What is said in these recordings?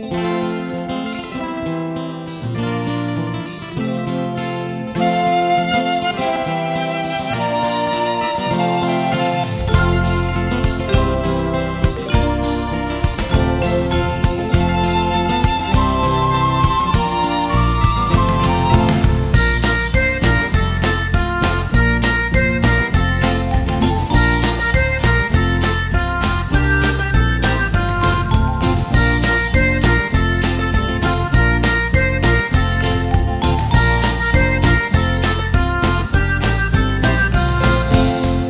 Yeah.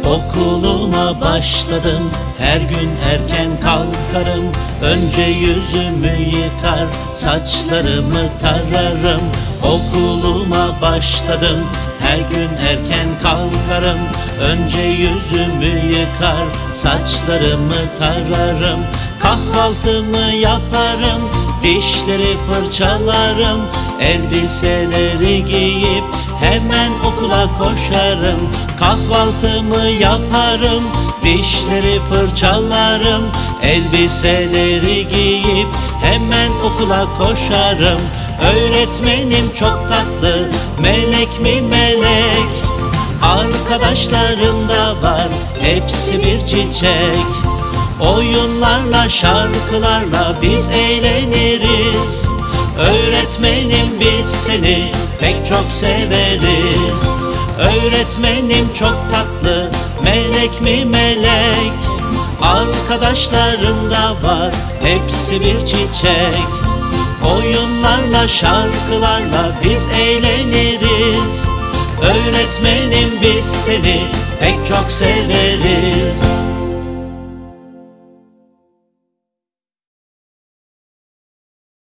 Okuluma başladım. Her gün erken kalkarım. Önce yüzümü yıkar saçlarımı tararım. Okuluma başladım. Her gün erken kalkarım. Önce yüzümü yıkar saçlarımı tararım. Kahvaltımı yaparım dişleri fırçalarım. Elbiseleri giyip hemen okula koşarım Kahvaltımı yaparım dişleri fırçalarım Elbiseleri giyip hemen okula koşarım. Öğretmenim çok tatlı melek mi melek? Arkadaşlarım da var hepsi bir çiçek. Oyunlarla şarkılarla biz eğleniriz. Öğretmenim biz seni pek çok severiz Öğretmenim çok tatlı melek mi melek? Arkadaşlarım da var hepsi bir çiçek. Oyunlarla şarkılarla biz eğleniriz. Öğretmenim biz seni pek çok severiz